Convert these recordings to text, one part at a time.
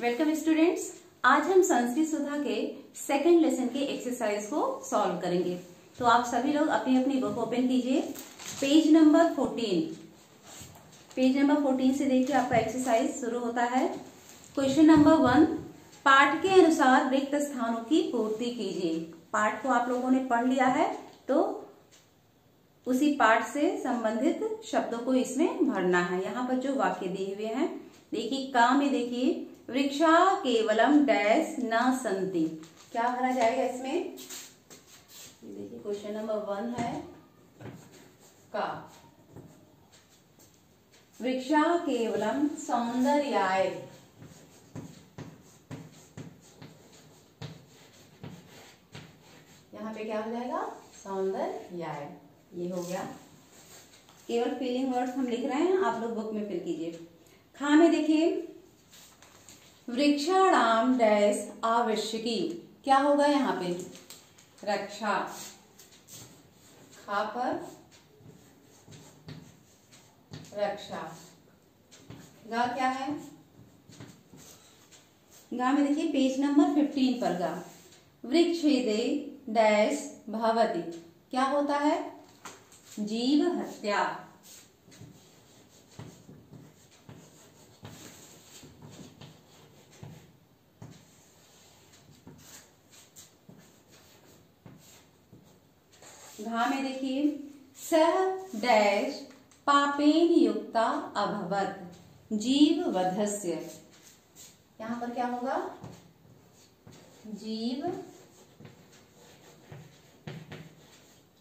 Welcome students आज हम संस्कृत सुधा के सेकंड लेसन के एक्सरसाइज को सॉल्व करेंगे। तो आप सभी लोग अपनी अपनी बुक ओपन कीजिए। पेज नंबर 14 पेज नंबर 14 से देखिए आपका एक्सरसाइज शुरू होता है। क्वेश्चन नंबर वन पाठ के अनुसार रिक्त स्थानों की पूर्ति कीजिए। पाठ को आप लोगों ने पढ़ लिया है तो उसी पाठ से संबंधित शब्दों को इसमें भरना है। यहाँ पर जो वाक्य दिए हुए हैं, देखिए का में देखिए। वृक्षा केवलम डैश न संति। क्या भरा जाएगा इसमें? देखिए, क्वेश्चन नंबर वन है का। वृक्षा केवलम सौंदर्याय। यहाँ पे क्या हो जाएगा? सौंदर्याय। ये हो गया। केवल फीलिंग वर्ड हम लिख रहे हैं, आप लोग बुक में फिल कीजिए। खा में देखिए। वृक्षाणाम डैश आवश्यकी। क्या होगा यहाँ पे? रक्षा। खा पर रक्षा। गा क्या है? गा में देखिए, पेज नंबर फिफ्टीन पर गा। वृक्ष डैश भवती। क्या होता है? जीव हत्या। घा में देखिए, सह डैश पापेन युक्ता अभवत, जीव वधस्य। यहाँ पर क्या होगा? जीव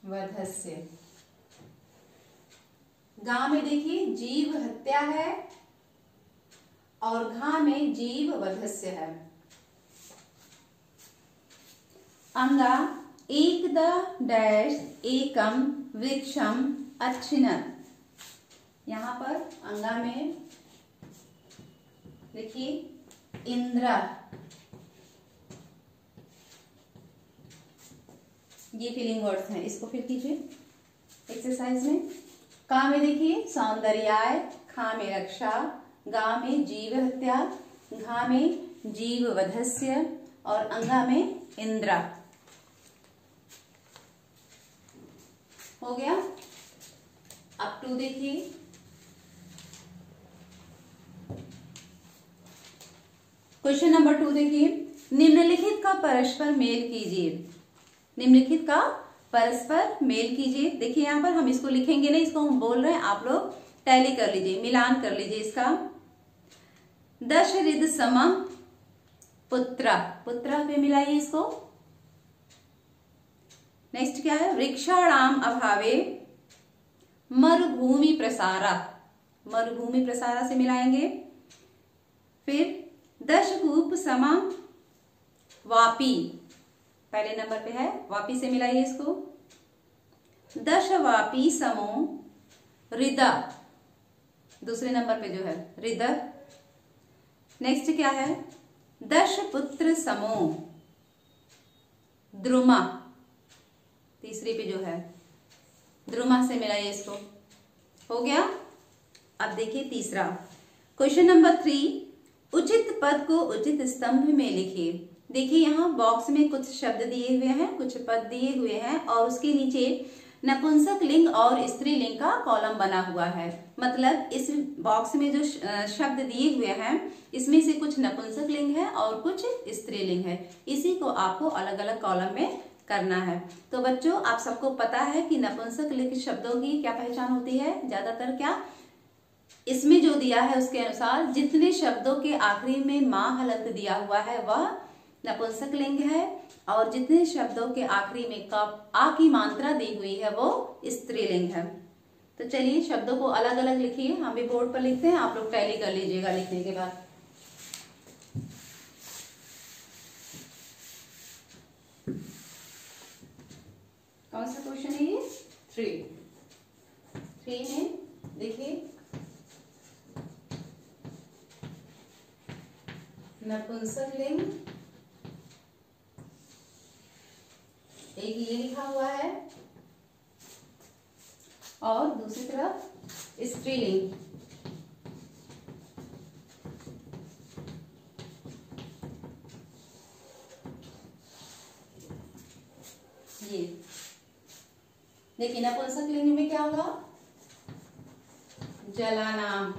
वधस्य। गा में देखिए, जीव हत्या है और घा में जीव वधस्य है। अंगा एक द डैश एकम वृक्षम अच्छिन। यहाँ पर अंगा में देखिए, इंद्र। ये फीलिंग वर्ड्स हैं। इसको फिर कीजिए। एक्सरसाइज में। का में देखिए? सौंदर्याय, खा में रक्षा, गा में जीव हत्या, घा में जीव वधस्य, और अंगा में इंद्रा। हो गया। अब टू देखिए। क्वेश्चन नंबर टू देखिए। निम्नलिखित का परस्पर मेल कीजिए। निम्नलिखित का परस्पर मेल कीजिए। देखिए, यहाँ पर हम इसको लिखेंगे नहीं, इसको हम बोल रहे हैं, आप लोग टैली कर लीजिए, मिलान कर लीजिए इसका। दश रिद सम पुत्र। पुत्र पे मिलाइए इसको। नेक्स्ट क्या है? वृक्षाणाम अभावे मरुभूमि प्रसारा मरुभूमि प्रसारा से मिलाएँगे। फिर दशकूप समा वापी पहले नंबर पे है वापी से मिलाइए इसको। दश वापी समो हृदय दूसरे नंबर पे जो है हृदय नेक्स्ट क्या है? दश पुत्र समो द्रुमा तीसरी पे जो है द्रुमा से मिलाइए इसको। हो गया? अब देखिए तीसरा। क्वेश्चन नंबर थ्री उचित पद को उचित स्तंभ में लिखिए। देखिए यहाँ बॉक्स में कुछ शब्द दिए हुए हैं, कुछ पद दिए हुए हैं, और उसके नीचे नपुंसक लिंग और स्त्रीलिंग का कॉलम बना हुआ है। मतलब इस बॉक्स में जो शब्द दिए हुए हैं, इसमें से कुछ नपुंसक लिंग है और कुछ स्त्रीलिंग है। इसी को आपको अलग अलग कॉलम में करना है। तो बच्चों, आप सबको पता है कि नपुंसक लिखित शब्दों की क्या पहचान होती है? ज़्यादातर क्या? इसमें जो दिया है उसके अनुसार जितने शब्दों के आखिरी में माँ हलंत दिया हुआ है, वह नपुंसक लिंग है और जितने शब्दों के आखिरी में कप, आ की मात्रा दी हुई है, वो स्त्रीलिंग है। तो चलिए, शब्दों को अलग अलग लिखिए। हम भी बोर्ड पर लिखते हैं, आप लोग टैली कर लीजिएगा लिखने के बाद। कौन सा क्वेश्चन है ये? थ्री थ्री में देखिए। नपुंसक लिंग। एक ये लिखा हुआ है। और दूसरी तरफ़ स्त्रीलिंग ये। देखिए नपुंसक लिंग में क्या होगा? जलाना।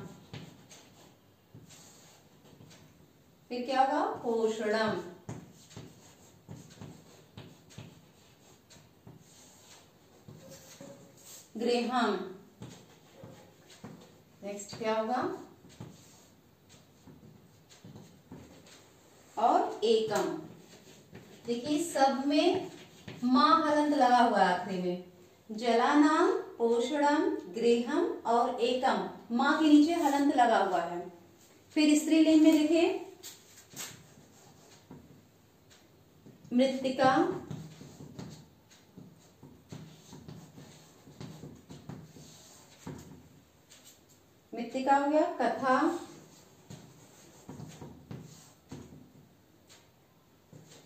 फिर क्या होगा? पोषणम। गृहम नेक्स्ट क्या होगा? और एकम। देखिए, सब में माँ हलंत लगा हुआ है आखिरी में। जलानाम पोषणम गृहम और एकम माँ के नीचे हलंत लगा हुआ है। फिर स्त्रीलिंग में देखिए मृतिका मृतिका हो गया, कथा,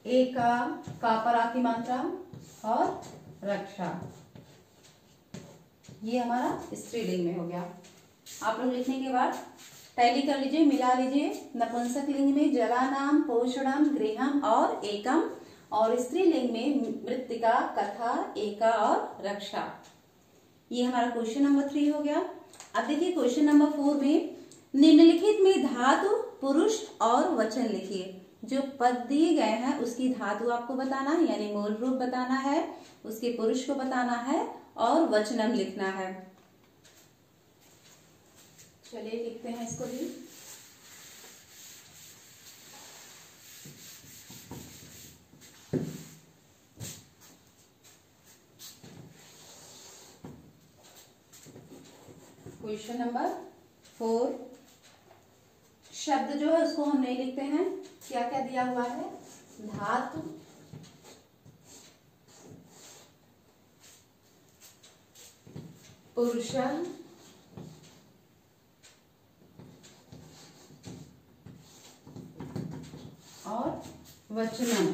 एका कापरा की मात्रा और रक्षा। ये हमारा स्त्रीलिंग में हो गया। आप लोग लिखने के बाद टैली कर लीजिए, मिला लीजिए नपुंसक लिंग में जला नाम पोषणम, गृहम और एकम और स्त्रीलिंग में मृतिका, कथा, एका और रक्षा। ये हमारा क्वेश्चन नंबर थ्री हो गया। अब देखिए क्वेश्चन नंबर फोर में निम्नलिखित में धातु, पुरुष और वचन लिखिए। जो पद दिए गए हैं, उसकी धातु आपको बताना है, यानी मूल रूप बताना है, उसके पुरुष को बताना है और वचनम लिखना है। चलिए लिखते हैं इसको भी। Question number four. शब्द जो है उसको हम नहीं लिखते हैं। क्या क्या दिया हुआ है? धातु। पुरुष और वचनम।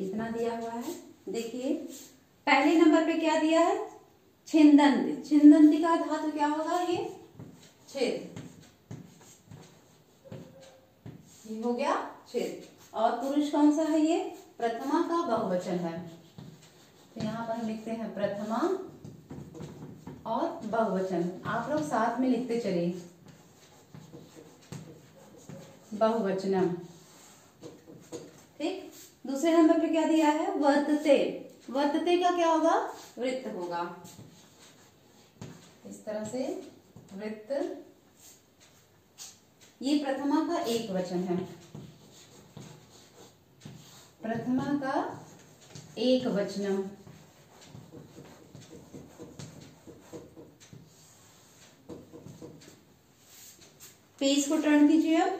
इतना दिया हुआ है। देखिए, पहले नंबर पे क्या दिया है? छिंदंती। छिंदंती का धातु क्या होगा ये? छेद। ये हो गया छेद। और पुरुष कौन सा है ये? प्रथमा का बहुवचन है। तो यहाँ पर लिखते हैं प्रथमा और बहुवचन। आप लोग साथ में लिखते चलिए। बहुवचनम। ठीक? दूसरे नंबर पे क्या दिया है? वर्तते। वर्तते का क्या होगा? वृत्त होगा। इस तरह से वृत्त। ये प्रथमा का एक वचन है। प्रथमा का एक वचनम। पेज को टर्न कीजिए अब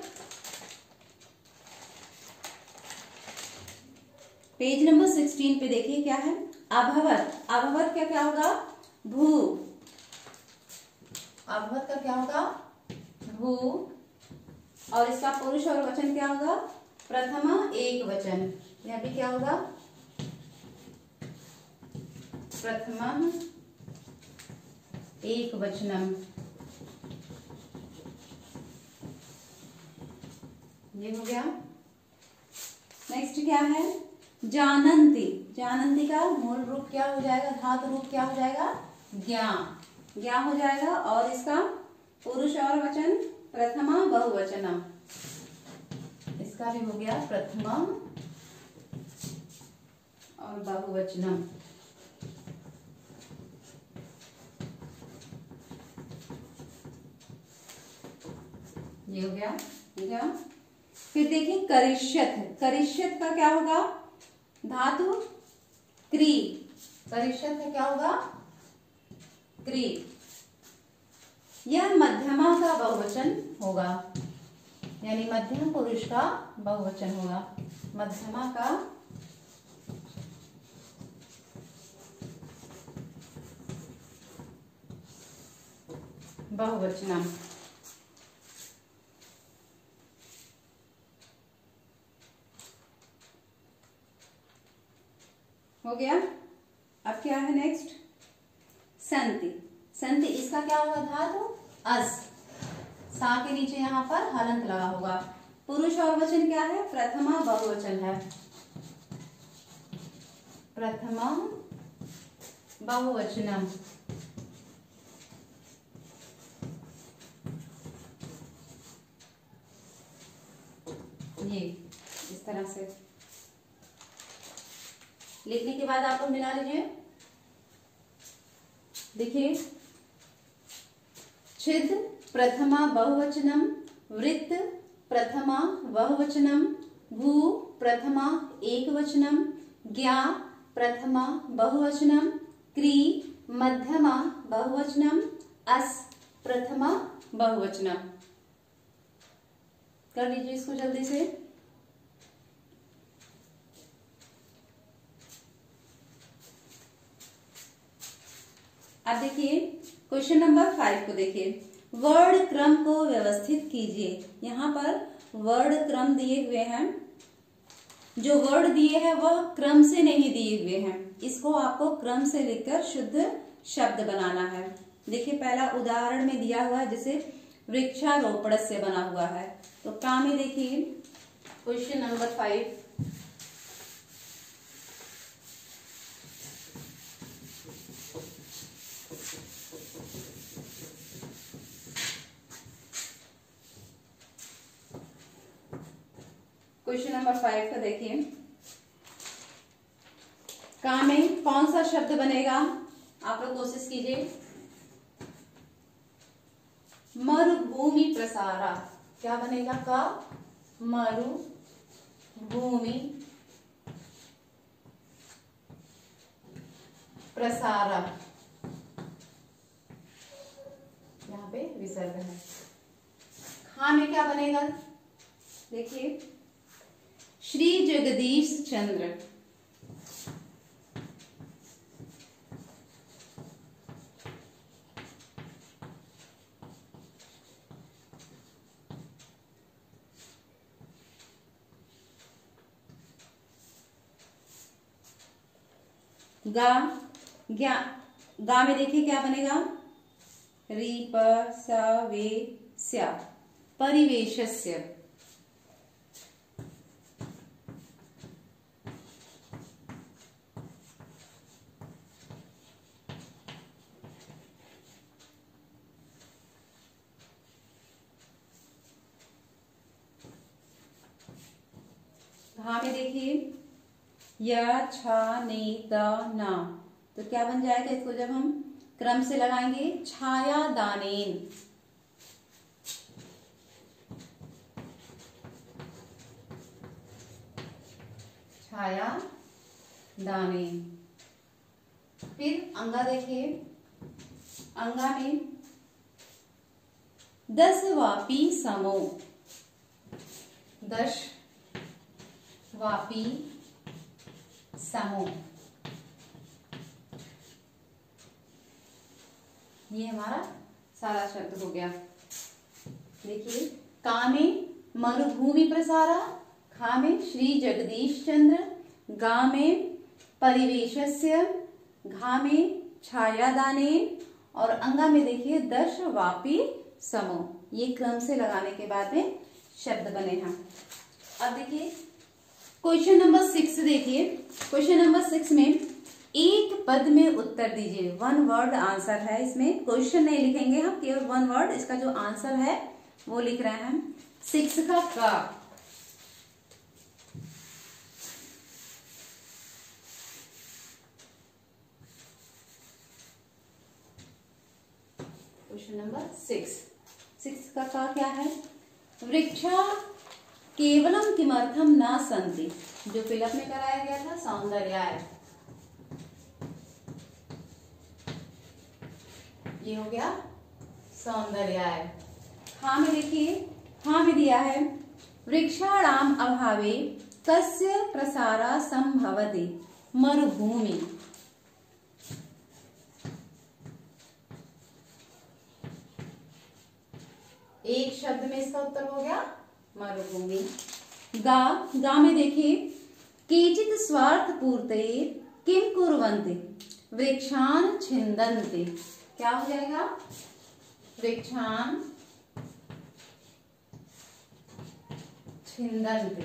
पेज नंबर सिक्सटीन पे देखिए क्या है। अभवत अभवत क्या क्या होगा? भू। अभवत का क्या होगा? भू। और इसका पुरुष और वचन क्या होगा? प्रथमा एक वचन। यहाँ पे क्या होगा प्रथम एक वचनम ये हो गया। नेक्स्ट क्या है? जानंती। जानंती का मूल रूप क्या हो जाएगा? धातु रूप क्या हो जाएगा? ज्ञा ज्ञा हो जाएगा और इसका पुरुष और वचन, प्रथमा बहुवचनम। इसका भी हो गया प्रथमा और बहुवचनम ये हो गया ठीक है फिर देखिए करिष्यत करिष्यत का क्या होगा? धातु, क्री। करिष्यत का क्या होगा? क्री। यह मध्यमा का बहुवचन होगा। यानी मध्यम पुरुष का बहुवचन होगा। मध्यमा का बहुवचनम हो गया अब क्या है नेक्स्ट संति संति इसका क्या होगा धातु अस सा के नीचे यहाँ पर हलंत लगा होगा पुरुष और वचन क्या है प्रथमा बहुवचन है प्रथमा बहुवचनम ये इस तरह से। लिखने के बाद आप लोग मिला लीजिए। देखिए छिद प्रथमा बहुवचनम, वृत्त प्रथमा बहुवचनम, भू प्रथमा एक वचनम ज्ञा प्रथमा बहुवचनम, क्री मध्यमा बहुवचनम, अस प्रथमा बहुवचनम। कर लीजिए इसको जल्दी से। अब देखिए क्वेश्चन नंबर फाइव को देखिए। वर्ड क्रम को व्यवस्थित कीजिए। यहाँ पर वर्ड क्रम दिए हुए हैं। जो वर्ड दिए हैं, वह क्रम से नहीं दिए हुए हैं। इसको आपको क्रम से लिखकर शुद्ध शब्द बनाना है। देखिए, पहला उदाहरण में दिया हुआ है, जिसे वृक्षारोपण से बना हुआ है। तो का में देखिए। Question number five question number five का देखिए। का में कौन सा शब्द बनेगा? आप लोग कोशिश कीजिए। मरुभूमि प्रसारा। क्या बनेगा? का? मरुभूमि प्रसारा। यहाँ पे विसर्ग है। खा में क्या बनेगा? देखिए, श्री जगदीश चंद्र। गा ज्ञा गा में देखिए क्या बनेगा? री प स वे स्या परिवेशस्य। हाँ में देखिए। या, छा ने द, ना। तो क्या बन जाएगा इसको जब हम क्रम से लगाएँगे? छाया दानेन। छाया दानेन। फिर अंगा देखिए। अंगा में दस वापी समो दश वापी समूह। ये हमारा सारा शब्द हो गया। देखिए का में मरुभूमि प्रसारा खा में श्री जगदीश चंद्र गा में परिवेशस्य घा में छायादाने और अंगा में देखिए दश वापी समूह। ये क्रम से लगाने के बाद में शब्द बने हैं। अब देखिए क्वेश्चन नंबर सिक्स देखिए। क्वेश्चन नंबर सिक्स में एक पद में उत्तर दीजिए। वन वर्ड आंसर है इसमें। क्वेश्चन नहीं लिखेंगे हम, केवल वन वर्ड इसका जो आंसर है, वो लिख रहे हैं सिक्स का का। क्वेश्चन नंबर सिक्स सिक्स का का क्या है? वृक्षा केवलम किमर्थम न संति। जो फिलअप में कराया गया था, सौंदर्याय। ये हो गया सौंदर्याय। हाँ में देखिए हाँ में दिया है, वृक्षाणाम अभावे कस्य प्रसारा संभवती, मरुभूमि। एक शब्द में इसका उत्तर हो गया मरुभूमि। गा गा में देखिए, केचित स्वार्थ पूर्ते किम कुरवंते वृक्षान छिंदंते क्या हो जाएगा? वृक्षान छिंदंत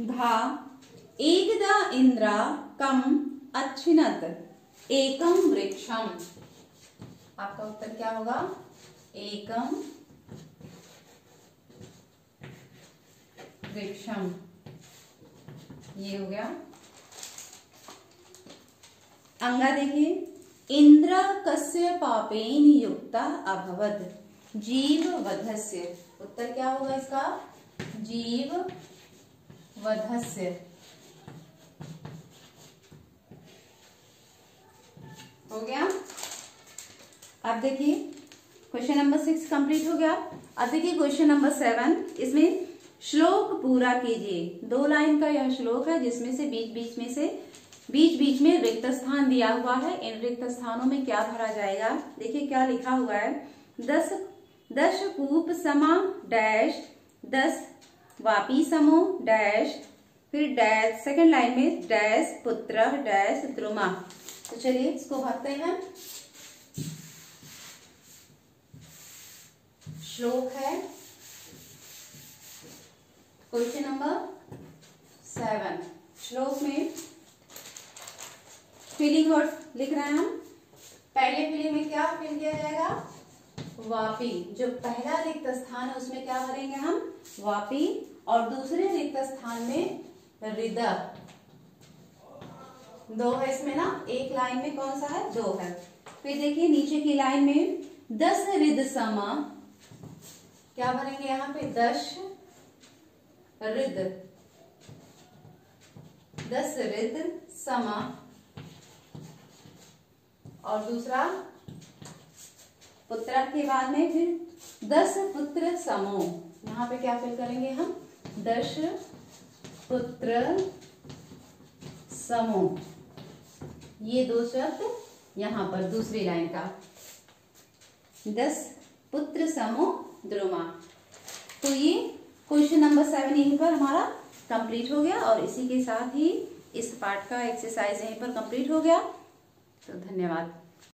धा एकदा इंद्रा कम अच्छिनत, एकम वृक्षम। आपका उत्तर क्या होगा? एकम वृक्षम। ये हो गया। अंगा देखिए। इंद्र कस्य पापेन युक्ता अभवत, जीव वधस्य। उत्तर क्या होगा इसका? जीव वधस्य। हो गया? अब देखिए क्वेश्चन नंबर सिक्स कंप्लीट हो गया। अब देखिए क्वेश्चन नंबर सेवन इसमें श्लोक पूरा कीजिए। दो लाइन का यह श्लोक है, जिसमें से बीच बीच में से, बीच बीच में रिक्त स्थान दिया हुआ है। इन रिक्त स्थानों में क्या भरा जाएगा? देखिए क्या लिखा हुआ है। दस दस कूप समा, डैश, दस वापी समो, डैश, फिर डैश सेकंड लाइन में डैश पुत्र, डैश द्रुमा। तो चलिए इसको भरते हैं। श्लोक है, क्वेश्चन नंबर सेवन। श्लोक में फिलिंग वर्ड लिख रहे हैं हम। पहले फिलिंग में क्या फिल किया जाएगा? वापी। जो पहला रिक्त स्थान है, उसमें क्या भरेंगे हम? वापी। और दूसरे रिक्त स्थान में हृदय दो है इसमें ना, एक लाइन में कौन सा है? दो है। फिर देखिए, नीचे की लाइन में दस रिद समा। क्या भरेंगे यहाँ पे? दस रिद। दस रिद समा। और दूसरा, पुत्र के बाद में फिर दस पुत्र समूह यहाँ पे क्या फिल करेंगे हम? दस पुत्र समूह ये दो शब्द यहाँ पर दूसरी लाइन का। दस, पुत्र समो द्रोमा। तो ये क्वेश्चन नंबर सेवन यहीं पर हमारा कंप्लीट हो गया और इसी के साथ ही इस पार्ट का एक्सरसाइज यहीं पर कंप्लीट हो गया। तो धन्यवाद।